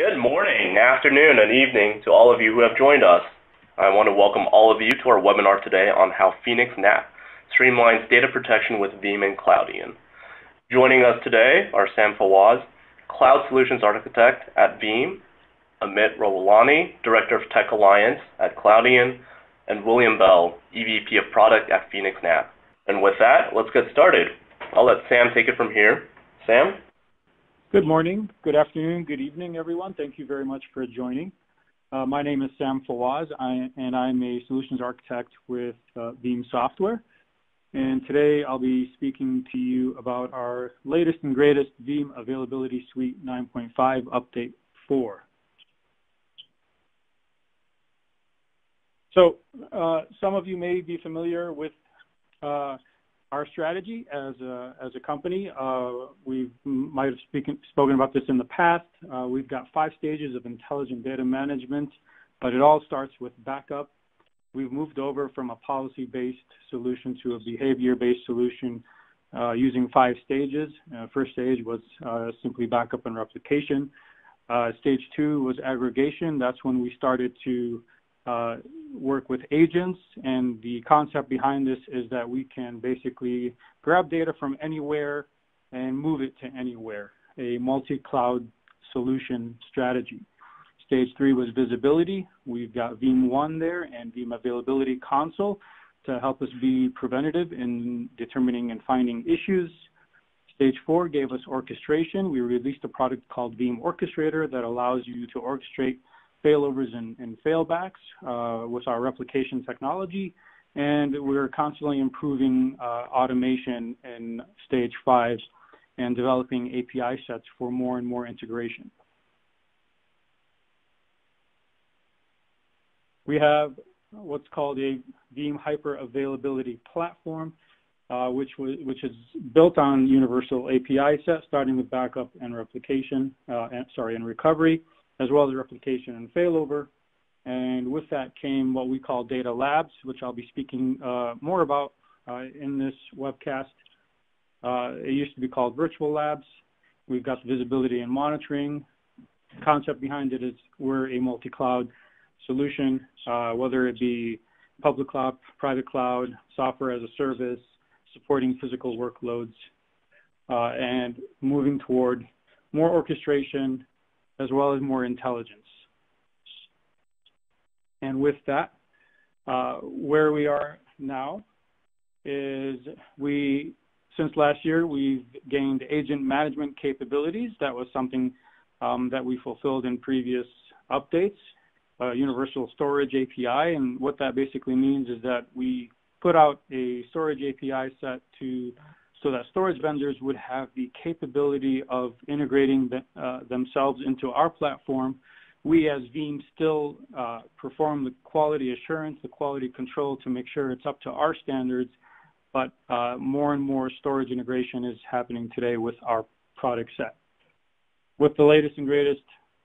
Good morning, afternoon, and evening to all of you who have joined us. I want to welcome all of you to our webinar today on how PhoenixNAP streamlines data protection with Veeam and Cloudian. Joining us today are Sam Fawaz, Cloud Solutions Architect at Veeam, Amit Rawlani, Director of Tech Alliance at Cloudian, and William Bell, EVP of Product at PhoenixNAP. And with that, let's get started. I'll let Sam take it from here. Sam? Good morning, good afternoon, good evening, everyone. Thank you very much for joining. Uh, my name is Sam Fawaz, I, and I'm a solutions architect with uh, Veeam Software. And today I'll be speaking to you about our latest and greatest Veeam Availability Suite 9.5 Update 4. So uh, some of you may be familiar with uh, our strategy as a, as a company. Uh, we might have speaking, spoken about this in the past. Uh, we've got five stages of intelligent data management, but it all starts with backup. We've moved over from a policy-based solution to a behavior-based solution uh, using five stages. Uh, first stage was uh, simply backup and replication. Uh, stage two was aggregation. That's when we started to uh, work with agents, and the concept behind this is that we can basically grab data from anywhere and move it to anywhere, a multi-cloud solution strategy. Stage three was visibility. We've got Veeam One there and Veeam Availability Console to help us be preventative in determining and finding issues. Stage four gave us orchestration. We released a product called Veeam Orchestrator that allows you to orchestrate failovers and, and failbacks uh, with our replication technology. And we're constantly improving uh, automation in stage five and developing API sets for more and more integration. We have what's called a Veeam Hyper Availability Platform, uh, which, which is built on universal API set, starting with backup and replication, uh, and, sorry, and recovery as well as replication and failover. And with that came what we call data labs, which I'll be speaking uh, more about uh, in this webcast. Uh, it used to be called virtual labs. We've got visibility and monitoring. The concept behind it is we're a multi-cloud solution, uh, whether it be public cloud, private cloud, software as a service, supporting physical workloads, uh, and moving toward more orchestration, as well as more intelligence. And with that, uh, where we are now is we, since last year, we've gained agent management capabilities. That was something um, that we fulfilled in previous updates, uh, Universal Storage API. And what that basically means is that we put out a storage API set to so that storage vendors would have the capability of integrating the, uh, themselves into our platform. We as Veeam still uh, perform the quality assurance, the quality control to make sure it's up to our standards, but uh, more and more storage integration is happening today with our product set. With the latest and greatest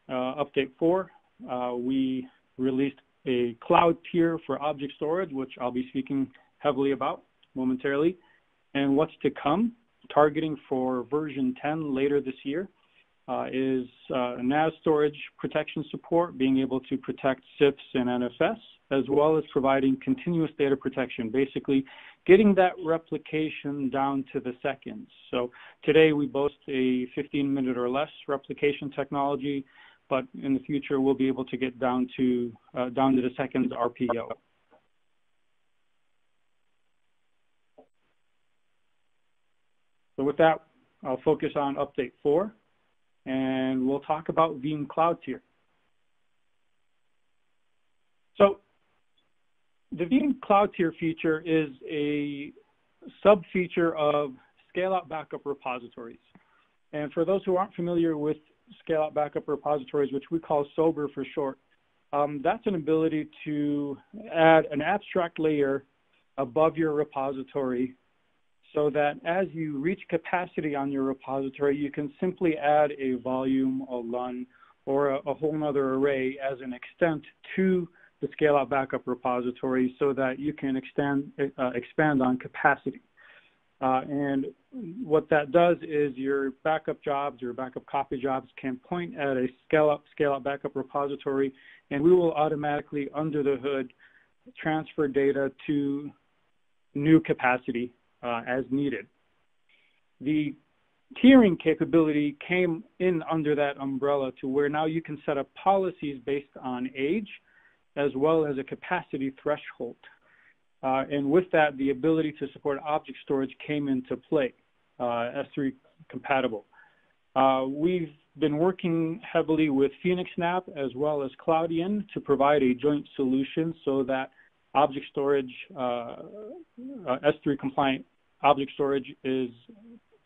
uh, update 4, uh, we released a cloud tier for object storage, which I'll be speaking heavily about momentarily and what's to come, targeting for version 10 later this year, uh, is uh, NAS storage protection support, being able to protect CIFS and NFS, as well as providing continuous data protection, basically getting that replication down to the seconds. So today we boast a 15 minute or less replication technology, but in the future we'll be able to get down to uh, down to the seconds RPO. So with that, I'll focus on update four, and we'll talk about Veeam Cloud Tier. So the Veeam Cloud Tier feature is a sub-feature of scale-out backup repositories. And for those who aren't familiar with scale-out backup repositories, which we call SOBR for short, um, that's an ability to add an abstract layer above your repository so that as you reach capacity on your repository, you can simply add a volume, a LUN, or a, a whole other array as an extent to the scale-out backup repository so that you can extend, uh, expand on capacity. Uh, and what that does is your backup jobs, your backup copy jobs can point at a scale up, scale up backup repository, and we will automatically under the hood transfer data to new capacity uh, as needed. The tiering capability came in under that umbrella to where now you can set up policies based on age as well as a capacity threshold. Uh, and with that, the ability to support object storage came into play, uh, S3 compatible. Uh, we've been working heavily with PhoenixNAP as well as Cloudian to provide a joint solution so that object storage, uh, uh, S3 compliant object storage is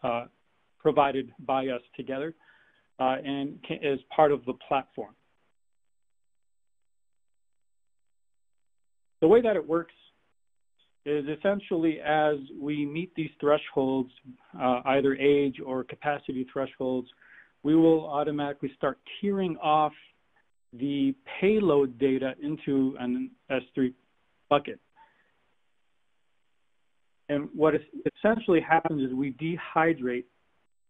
uh, provided by us together and is part of the platform. The way that it works is essentially as we meet these thresholds, uh, either age or capacity thresholds, we will automatically start tiering off the payload data into an S3 bucket. And what essentially happens is we dehydrate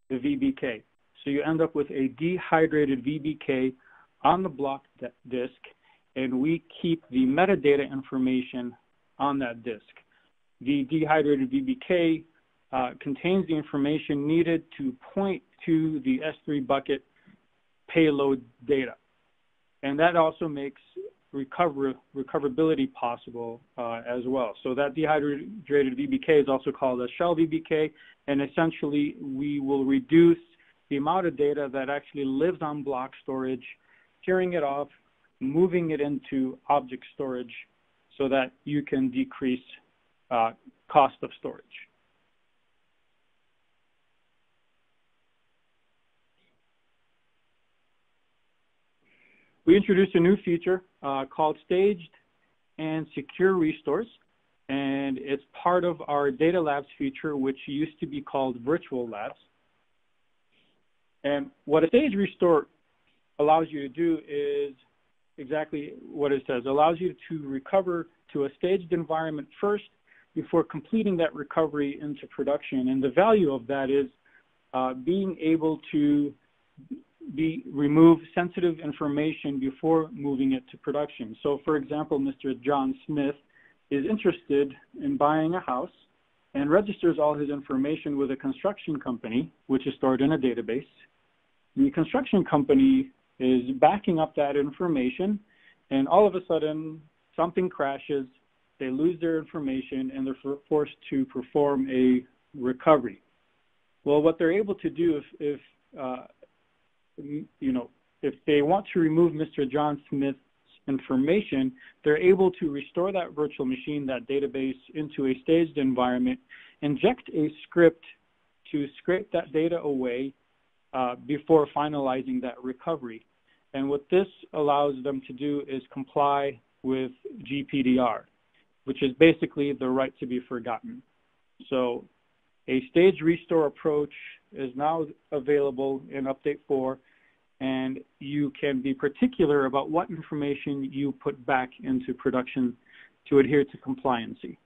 the VBK. So you end up with a dehydrated VBK on the block disk, and we keep the metadata information on that disk. The dehydrated VBK uh, contains the information needed to point to the S3 bucket payload data. And that also makes recover, recoverability possible uh, as well. So that dehydrated VBK is also called a shell VBK, and essentially we will reduce the amount of data that actually lives on block storage, tiering it off, moving it into object storage so that you can decrease uh, cost of storage. We introduced a new feature uh, called Staged and Secure Restores, and it's part of our Data Labs feature, which used to be called Virtual Labs. And what a stage restore allows you to do is exactly what it says. Allows you to recover to a staged environment first before completing that recovery into production. And the value of that is uh, being able to be remove sensitive information before moving it to production. So for example, Mr. John Smith is interested in buying a house and registers all his information with a construction company, which is stored in a database. The construction company is backing up that information, and all of a sudden, something crashes, they lose their information, and they're forced to perform a recovery. Well, what they're able to do if, if uh, you know, if they want to remove Mr. John Smith's information, they're able to restore that virtual machine, that database, into a staged environment, inject a script to scrape that data away uh, before finalizing that recovery. And what this allows them to do is comply with GPDR, which is basically the right to be forgotten. So a stage restore approach is now available in Update 4, and you can be particular about what information you put back into production to adhere to compliancy.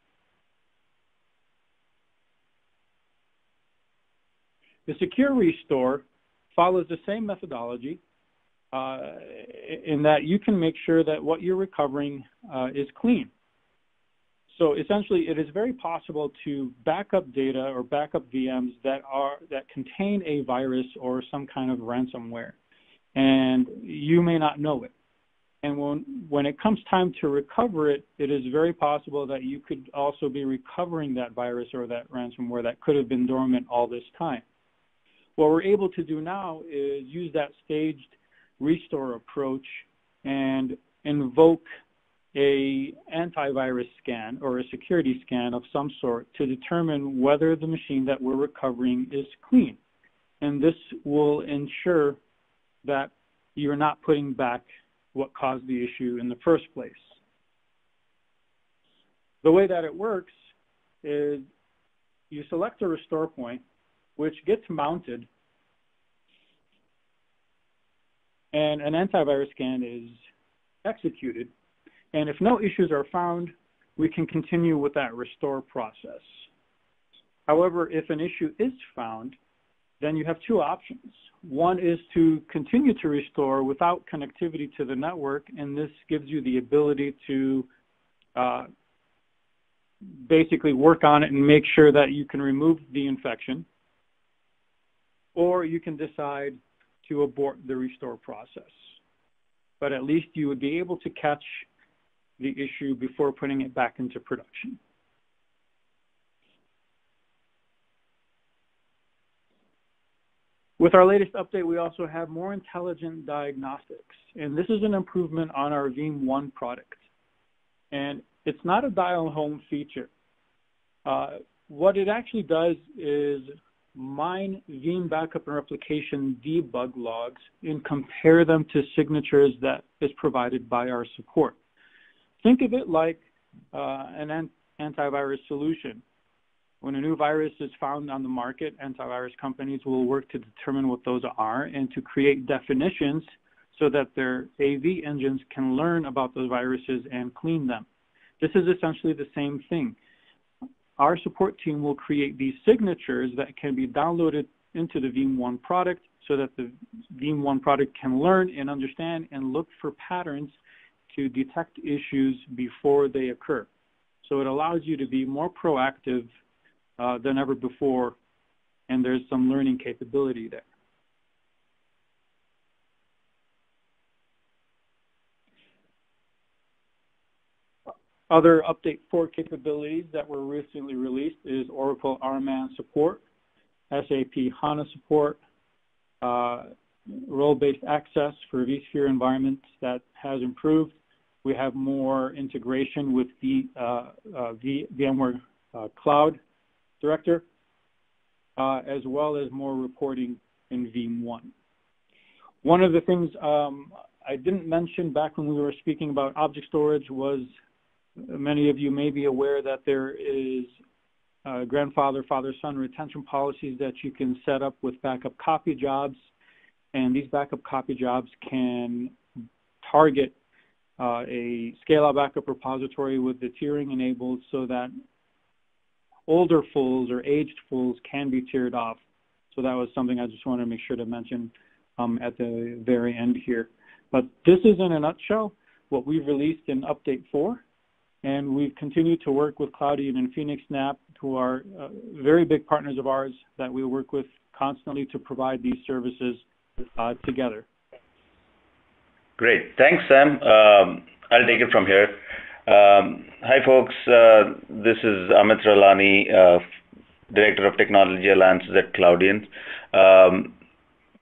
The secure restore follows the same methodology uh, in that you can make sure that what you're recovering uh, is clean. So essentially, it is very possible to back up data or back up VMs that are that contain a virus or some kind of ransomware and you may not know it. And when, when it comes time to recover it, it is very possible that you could also be recovering that virus or that ransomware that could have been dormant all this time. What we're able to do now is use that staged restore approach and invoke a antivirus scan or a security scan of some sort to determine whether the machine that we're recovering is clean. And this will ensure that you're not putting back what caused the issue in the first place. The way that it works is you select a restore point, which gets mounted, and an antivirus scan is executed. And if no issues are found, we can continue with that restore process. However, if an issue is found, then you have two options. One is to continue to restore without connectivity to the network, and this gives you the ability to uh, basically work on it and make sure that you can remove the infection. Or you can decide to abort the restore process. But at least you would be able to catch the issue before putting it back into production. With our latest update, we also have more intelligent diagnostics, and this is an improvement on our Veeam One product. And it's not a dial home feature. Uh, what it actually does is mine Veeam backup and replication debug logs and compare them to signatures that is provided by our support. Think of it like uh, an antivirus solution. When a new virus is found on the market, antivirus companies will work to determine what those are and to create definitions so that their AV engines can learn about those viruses and clean them. This is essentially the same thing. Our support team will create these signatures that can be downloaded into the Veeam One product so that the Veeam One product can learn and understand and look for patterns to detect issues before they occur. So it allows you to be more proactive uh, than ever before, and there's some learning capability there. Other Update 4 capabilities that were recently released is Oracle RMAN support, SAP HANA support, uh, role-based access for vSphere environments that has improved. We have more integration with the uh, uh, v VMware uh, Cloud Director, uh, as well as more reporting in Veeam One. One of the things um, I didn't mention back when we were speaking about object storage was Many of you may be aware that there is uh, grandfather, father, son retention policies that you can set up with backup copy jobs. And these backup copy jobs can target uh, a scale-out backup repository with the tiering enabled so that older fulls or aged fulls can be tiered off. So that was something I just wanted to make sure to mention um, at the very end here. But this is in a nutshell what we've released in Update 4 and we've continued to work with Cloudian and PhoenixNAP, who are uh, very big partners of ours that we work with constantly to provide these services uh, together. Great. Thanks, Sam. Um, I'll take it from here. Um, hi, folks. Uh, this is Amit Rawlani, uh, Director of Technology Alliances at Cloudian. Um,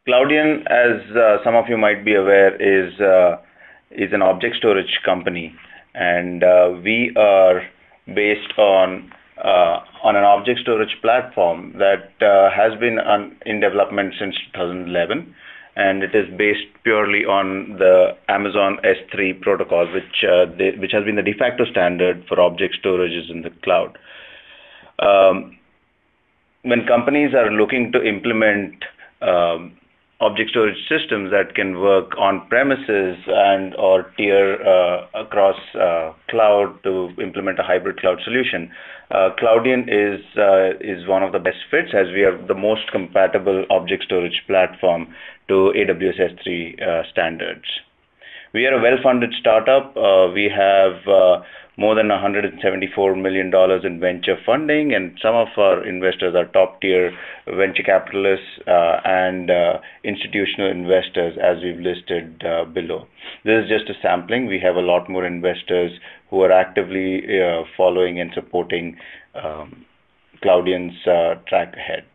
Cloudian, as uh, some of you might be aware, is uh, is an object storage company and uh, we are based on uh, on an object storage platform that has been on, in development since 2011 and it is based purely on the Amazon S3 protocol, which uh, which has been the de facto standard for object storages in the cloud. Um, when companies are looking to implement um, object storage systems that can work on premises and or tier uh, across uh, cloud to implement a hybrid cloud solution. Uh, Cloudian is uh, is one of the best fits as we are the most compatible object storage platform to AWS S3 uh, standards. We are a well-funded startup. Uh, we have more than $174 million in venture funding, and some of our investors are top-tier venture capitalists uh, and uh, institutional investors, as we've listed uh, below. This is just a sampling. We have a lot more investors who are actively uh, following and supporting um, Cloudian's uh, track ahead.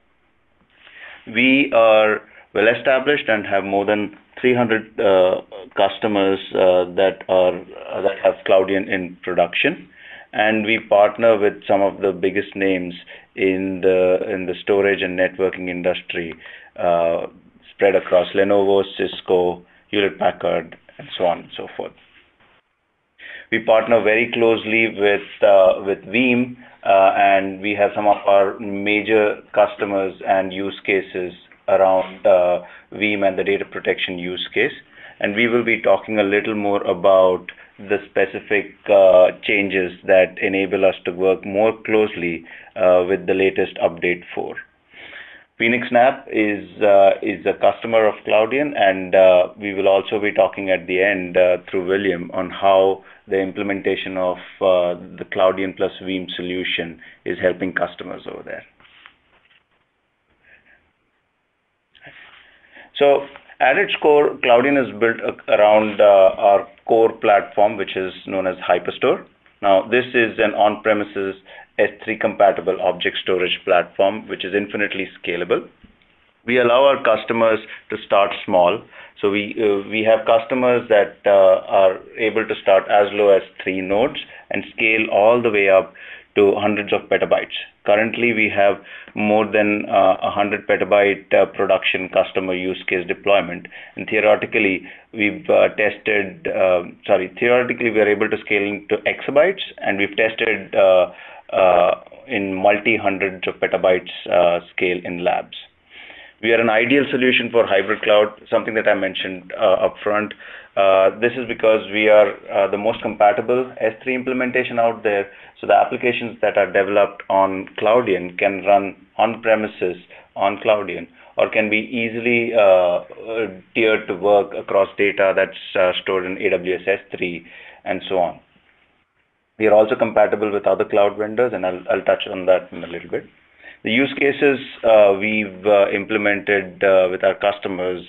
We are well established and have more than 300 uh, customers uh, that are uh, that have Cloudian in production, and we partner with some of the biggest names in the in the storage and networking industry, uh, spread across Lenovo, Cisco, Hewlett Packard, and so on and so forth. We partner very closely with uh, with Veeam, uh, and we have some of our major customers and use cases around uh, Veeam and the data protection use case. and we will be talking a little more about the specific uh, changes that enable us to work more closely uh, with the latest update 4. PhoenixNAP is uh, is a customer of Cloudian, and uh, we will also be talking at the end uh, through William on how the implementation of the Cloudian plus Veeam solution is helping customers over there. So at its core, Cloudian is built around uh, our core platform, which is known as Hyperstore. Now, this is an on-premises S3 compatible object storage platform, which is infinitely scalable. We allow our customers to start small. So we uh, we have customers that uh, are able to start as low as three nodes and scale all the way up to hundreds of petabytes. Currently, we have more than uh, 100 petabyte uh, production customer use case deployment. And theoretically, we've uh, tested, uh, sorry, theoretically, we are able to scale into exabytes, and we've tested uh, uh, in multi hundreds of petabytes scale in labs. We are an ideal solution for hybrid cloud, something that I mentioned uh, upfront. Uh, this is because we are uh, the most compatible S3 implementation out there. So the applications that are developed on Cloudian can run on premises on Cloudian or can be easily uh, tiered to work across data that's uh, stored in AWS S3 and so on. We are also compatible with other cloud vendors, and I'll, I'll touch on that in a little bit. The use cases uh, we've uh, implemented uh, with our customers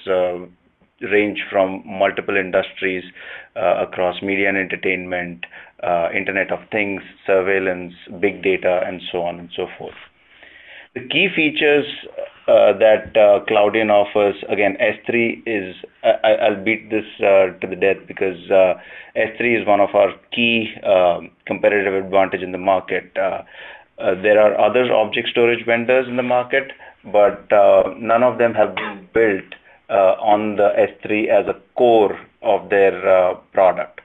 range from multiple industries across media and entertainment, Internet of Things, surveillance, big data, and so on and so forth. The key features uh, that uh, Cloudian offers, again, S3 is, I, will beat this uh, to the death because S3 is one of our key competitive advantage in the market. Uh, there are other object storage vendors in the market, but uh, none of them have been built uh, on the S3 as a core of their product.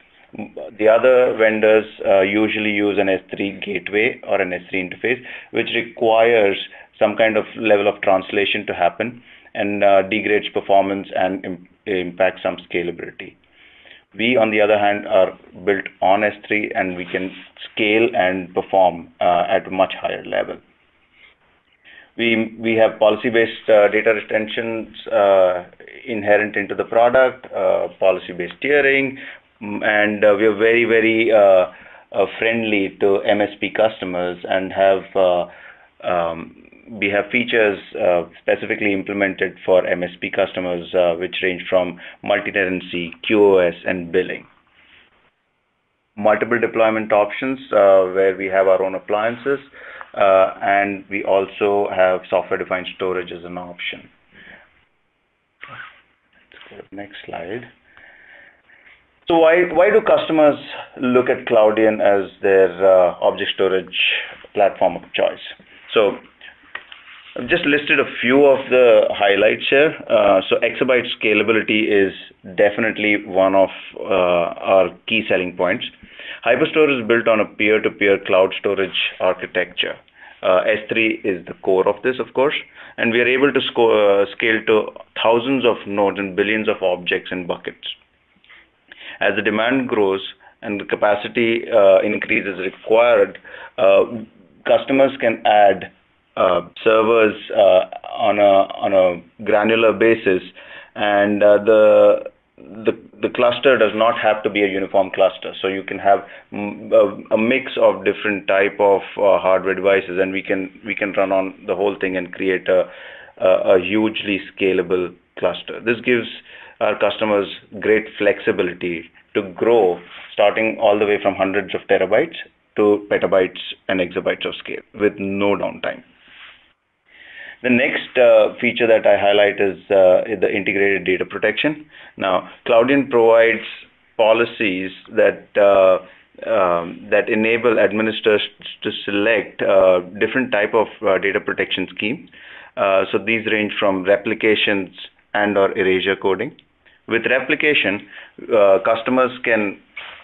The other vendors usually use an S3 gateway or an S3 interface, which requires some kind of level of translation to happen and degrades performance and impacts some scalability. We, on the other hand, are built on S3, and we can scale and perform uh, at a much higher level. We we have policy-based uh, data retentions uh, inherent into the product, policy-based tiering, and we are very, very friendly to MSP customers and have um, we have features uh, specifically implemented for MSP customers, uh, which range from multi-tenancy, QoS, and billing. Multiple deployment options uh, where we have our own appliances, uh, and we also have software-defined storage as an option. Let's go to next slide. So why, why do customers look at Cloudian as their uh, object storage platform of choice? So I've just listed a few of the highlights here. Uh, so exabyte scalability is definitely one of uh, our key selling points. Hyperstore is built on a peer-to-peer -peer cloud storage architecture. Uh, S3 is the core of this, of course, and we are able to uh, scale to thousands of nodes and billions of objects and buckets. As the demand grows and the capacity uh, increase is required, uh, customers can add servers uh, on a on a granular basis, and uh, the the the cluster does not have to be a uniform cluster. So you can have a, a mix of different type of uh, hardware devices, and we can we can run on the whole thing and create a a, a hugely scalable cluster. This gives our customers great flexibility to grow, starting all the way from hundreds of terabytes to petabytes and exabytes of scale with no downtime. The next uh, feature that I highlight is uh, the integrated data protection. Now, Cloudian provides policies that uh, um, that enable administrators to select uh, different type of uh, data protection schemes. Uh, so these range from replications and or erasure coding. With replication, customers can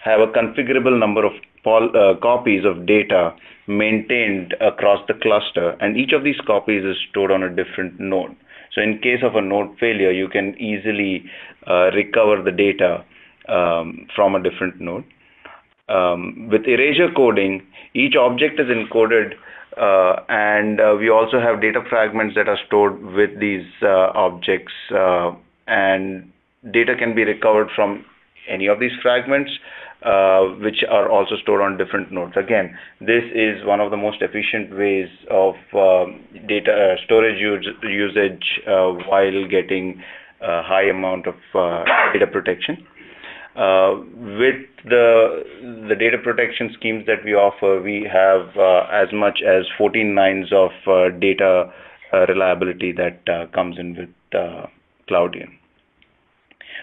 have a configurable number of copies of data maintained across the cluster, and each of these copies is stored on a different node. So in case of a node failure, you can easily uh, recover the data um, from a different node. Um, with erasure coding, each object is encoded uh, and uh, we also have data fragments that are stored with these uh, objects uh, and data can be recovered from any of these fragments uh, which are also stored on different nodes. Again, this is one of the most efficient ways of um, data storage use, usage while getting a high amount of data protection. Uh, with the the data protection schemes that we offer, we have uh, as much as 14 nines of uh, data reliability that comes in with Cloudian.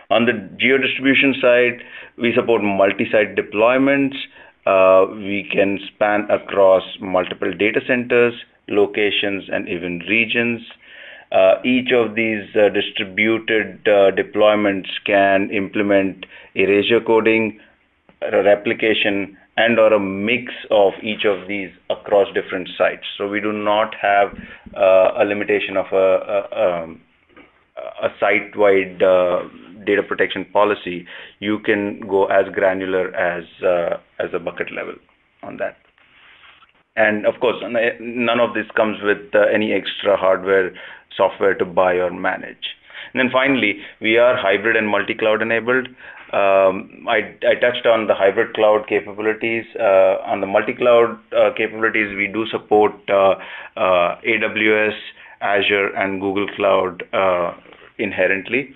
On the geo-distribution side, we support multi-site deployments. We can span across multiple data centers, locations, and even regions. Uh, each of these uh, distributed uh, deployments can implement erasure coding, replication, and or a mix of each of these across different sites. So we do not have uh, a limitation of a, a, um, a site-wide uh, data protection policy. You can go as granular as uh, as a bucket level on that. And of course, none of this comes with any extra hardware software to buy or manage. And then finally, we are hybrid and multi-cloud enabled. Um, I, I, touched on the hybrid cloud capabilities. Uh, on the multi-cloud uh, capabilities, we do support uh, uh AWS, Azure, and Google Cloud uh, inherently.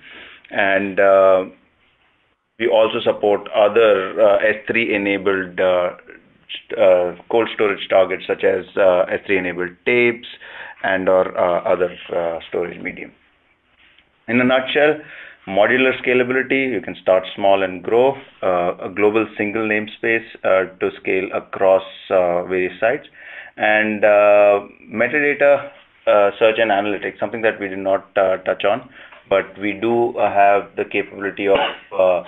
And uh, we also support other uh, S3-enabled uh, uh, cold storage targets such as S3-enabled tapes, and or uh, other uh, storage medium. In a nutshell, modular scalability, you can start small and grow, uh, a global single namespace to scale across various sites, and metadata search and analytics, something that we did not touch on, but we do have the capability of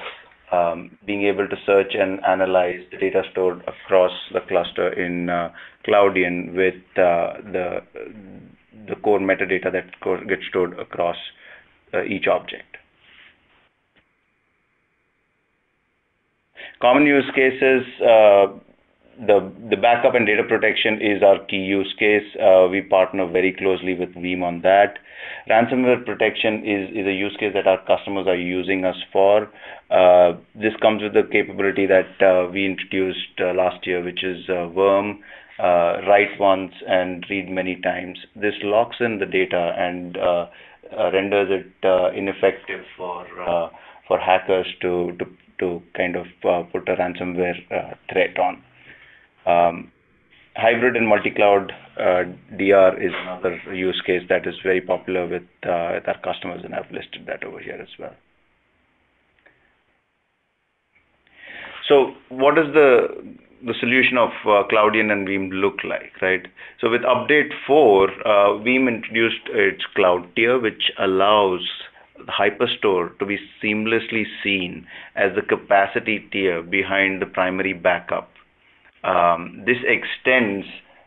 um, being able to search and analyze the data stored across the cluster in uh, Cloudian with uh, the the core metadata that gets stored across uh, each object. Common use cases, uh, the, the backup and data protection is our key use case. Uh, we partner very closely with Veeam on that. Ransomware protection is, is a use case that our customers are using us for. Uh, this comes with the capability that uh, we introduced uh, last year, which is uh, Worm, uh, write once and read many times. This locks in the data and renders it ineffective for for hackers to to, to kind of put a ransomware threat on. Um, hybrid and multi-cloud uh, DR is another use case that is very popular with, uh, with our customers, and I've listed that over here as well. So what does the the solution of uh, Cloudian and Veeam look like, right? So with update 4, uh, Veeam introduced its cloud tier, which allows Hyperstore to be seamlessly seen as the capacity tier behind the primary backup um, this extends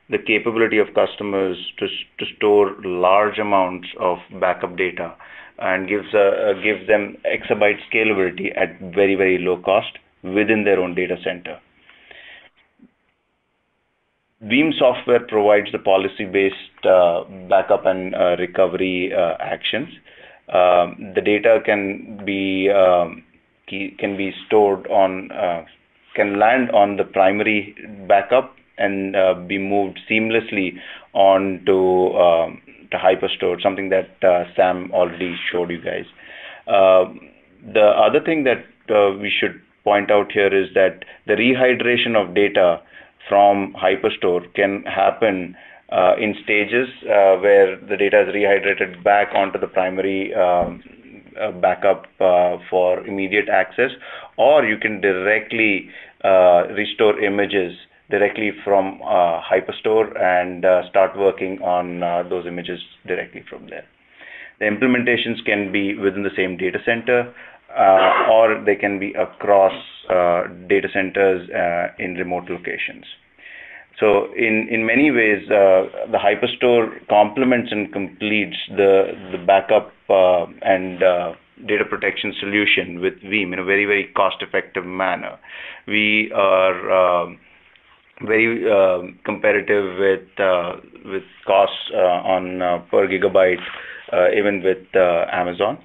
the capability of customers to, to store large amounts of backup data and gives, uh, gives them exabyte scalability at very, very low cost within their own data center. Veeam software provides the policy-based uh, backup and uh, recovery uh, actions. Um, the data can be um, can be stored on uh, can land on the primary backup and uh, be moved seamlessly on to, um, to Hyperstore, something that uh, Sam already showed you guys. Uh, the other thing that uh, we should point out here is that the rehydration of data from Hyperstore can happen uh, in stages uh, where the data is rehydrated back onto the primary um, backup for immediate access, or you can directly restore images directly from Hyperstore and start working on those images directly from there. The implementations can be within the same data center, uh, or they can be across uh, data centers uh, in remote locations. So in, in many ways, uh, the Hyperstore complements and completes the, the backup uh, and uh, data protection solution with Veeam in a very, very cost-effective manner. We are um, very uh, competitive with uh, with costs uh, on per gigabyte, even with Amazon,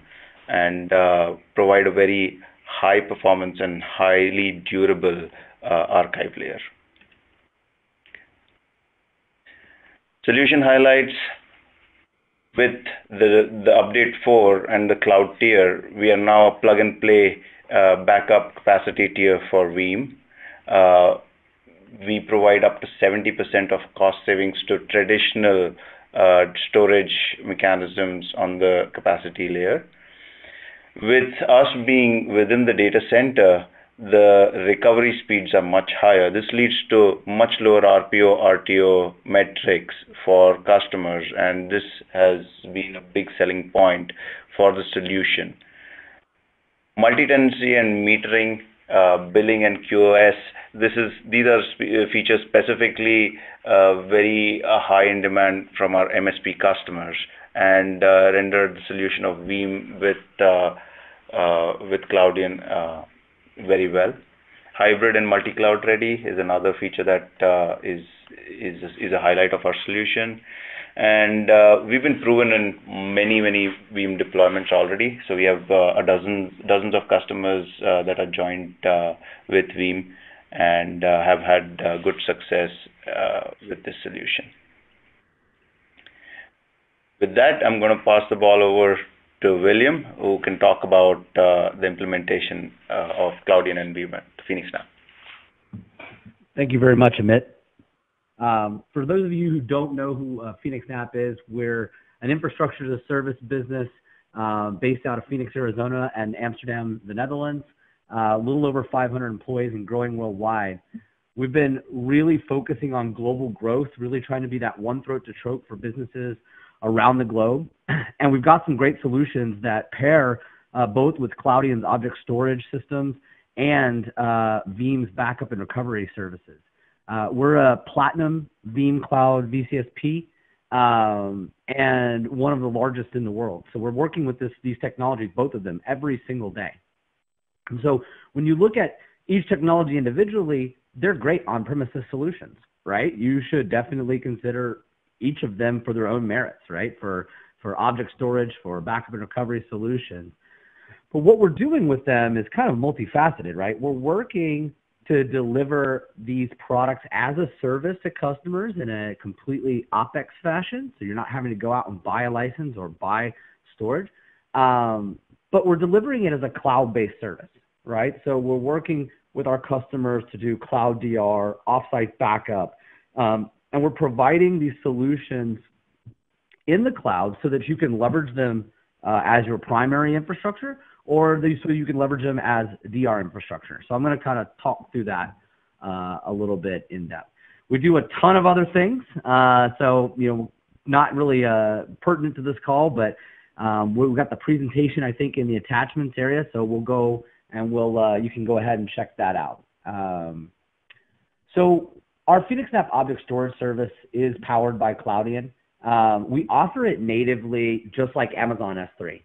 and provide a very high performance and highly durable archive layer. Solution highlights with the, the update 4 and the cloud tier, we are now a plug and play uh, backup capacity tier for Veeam. Uh, we provide up to 70% of cost savings to traditional uh, storage mechanisms on the capacity layer. With us being within the data center, the recovery speeds are much higher. This leads to much lower RPO, RTO metrics for customers, and this has been a big selling point for the solution. Multi-tenancy and metering, uh, billing and QoS, this is these are uh, features specifically uh, very high in demand from our MSP customers and render the solution of Veeam with with Cloudian very well. Hybrid and multi-cloud ready is another feature that uh, is is is a highlight of our solution. And uh, we've been proven in many, many Veeam deployments already. So we have uh, a dozen, dozens of customers uh, that are joined uh, with Veeam and have had good success with this solution. With that, I'm going to pass the ball over to William, who can talk about uh, the implementation uh, of Cloudian and Veeam PhoenixNAP. Thank you very much, Amit. Um, for those of you who don't know who uh, PhoenixNAP is, we're an infrastructure as a service business uh, based out of Phoenix, Arizona, and Amsterdam, the Netherlands. Uh, a little over 500 employees and growing worldwide. We've been really focusing on global growth, really trying to be that one throat to choke for businesses around the globe. And we've got some great solutions that pair uh, both with Cloudian's object storage systems and uh, Veeam's backup and recovery services. Uh, we're a platinum Veeam Cloud VCSP um, and one of the largest in the world. So we're working with this, these technologies, both of them, every single day. And so when you look at each technology individually, they're great on-premises solutions, right? You should definitely consider each of them for their own merits, right? For for object storage, for backup and recovery solutions. But what we're doing with them is kind of multifaceted, right? We're working to deliver these products as a service to customers in a completely OPEX fashion. So you're not having to go out and buy a license or buy storage. Um, but we're delivering it as a cloud-based service, right? So we're working with our customers to do cloud DR, offsite backup, um, and we're providing these solutions in the cloud so that you can leverage them uh, as your primary infrastructure or so you can leverage them as DR infrastructure. So I'm going to kind of talk through that uh, a little bit in depth. We do a ton of other things. Uh, so, you know, not really uh, pertinent to this call, but um, we've got the presentation, I think, in the attachments area. So we'll go and we'll, uh, you can go ahead and check that out. Um, so our PhoenixNAP object storage service is powered by Cloudian. Um, we offer it natively, just like Amazon S3.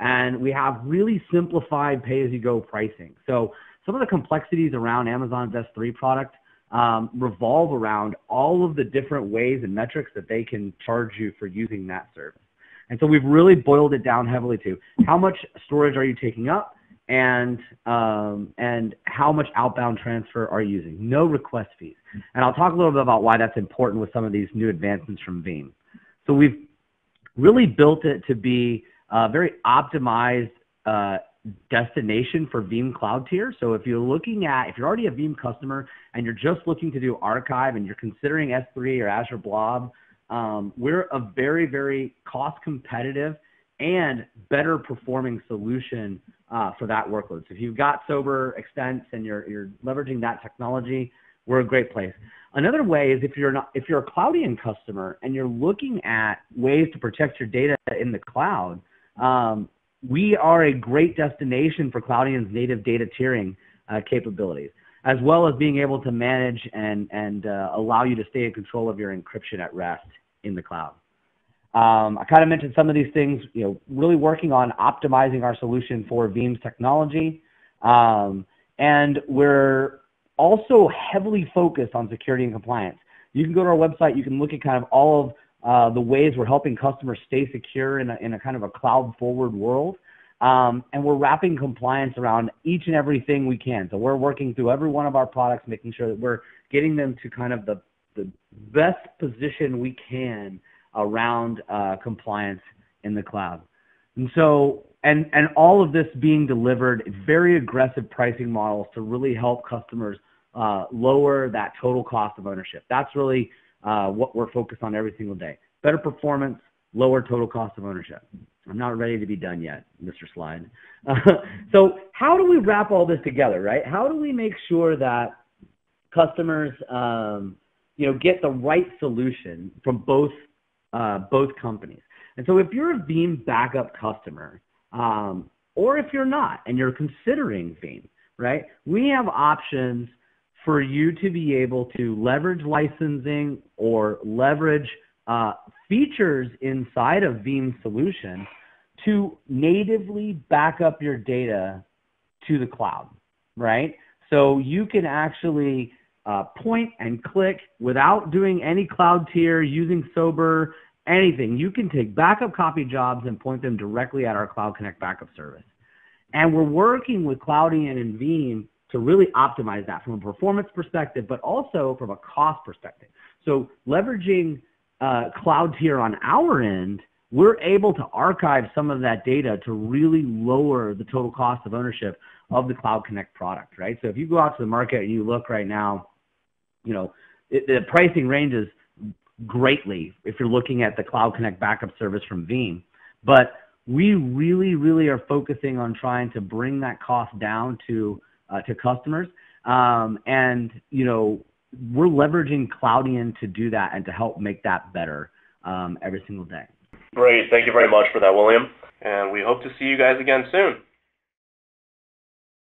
And we have really simplified pay-as-you-go pricing. So some of the complexities around Amazon's S3 product um, revolve around all of the different ways and metrics that they can charge you for using that service. And so we've really boiled it down heavily to how much storage are you taking up? And um, and how much outbound transfer are you using. No request fees. And I'll talk a little bit about why that's important with some of these new advancements from Veeam. So we've really built it to be a very optimized uh, destination for Veeam Cloud Tier. So if you're looking at, if you're already a Veeam customer and you're just looking to do archive and you're considering S3 or Azure Blob, um, we're a very, very cost competitive and better performing solution uh, for that workload. So if you've got SOBR Extents and you're, you're leveraging that technology, we're a great place. Another way is if you're not, if you're a Cloudian customer and you're looking at ways to protect your data in the cloud, um, we are a great destination for Cloudian's native data tiering uh, capabilities. as well as being able to manage and, and uh, allow you to stay in control of your encryption at rest in the cloud. Um, I kind of mentioned some of these things, you know, really working on optimizing our solution for Veeam's technology. Um, and we're also heavily focused on security and compliance. You can go to our website, you can look at kind of all of uh, the ways we're helping customers stay secure in a, in a kind of a cloud forward world. Um, and we're wrapping compliance around each and everything we can. So we're working through every one of our products, making sure that we're getting them to kind of the, the best position we can around uh, compliance in the cloud. And so, and, and all of this being delivered very aggressive pricing models to really help customers uh, lower that total cost of ownership. That's really uh, what we're focused on every single day. Better performance, lower total cost of ownership. I'm not ready to be done yet, Mr. Slide. Uh, so how do we wrap all this together, right? How do we make sure that customers, um, you know, get the right solution from both uh, both companies? And so if you're a Veeam backup customer, um, or if you're not and you're considering Veeam, right? We have options for you to be able to leverage licensing or leverage uh, features inside of Veeam solution to natively back up your data to the cloud, right? So you can actually uh, point and click without doing any cloud tier, using SOBR, anything. You can take backup copy jobs and point them directly at our Cloud Connect backup service. And we're working with Cloudian and Veeam to really optimize that from a performance perspective, but also from a cost perspective. So leveraging uh, cloud tier on our end we're able to archive some of that data to really lower the total cost of ownership of the Cloud Connect product, right? So if you go out to the market and you look right now, you know, it, the pricing ranges greatly if you're looking at the Cloud Connect backup service from Veeam. But we really, really are focusing on trying to bring that cost down to uh, to customers. Um, and you know, we're leveraging Cloudian to do that and to help make that better um, every single day. Great. Thank you very much for that, William. And we hope to see you guys again soon.